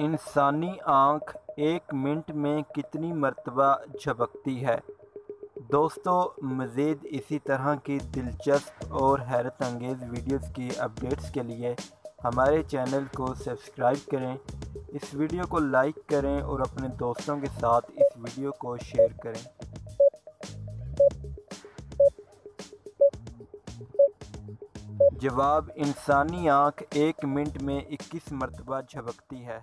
इंसानी आँख एक मिनट में कितनी मरतबा झपकती है? दोस्तों, मज़ीद इसी तरह की दिलचस्प और हैरत अंगेज़ वीडियोज़ की अपडेट्स के लिए हमारे चैनल को सब्सक्राइब करें। इस वीडियो को लाइक करें और अपने दोस्तों के साथ इस वीडियो को शेयर करें। जवाब, इंसानी आँख एक मिनट में 21 मरतबा झपकती है।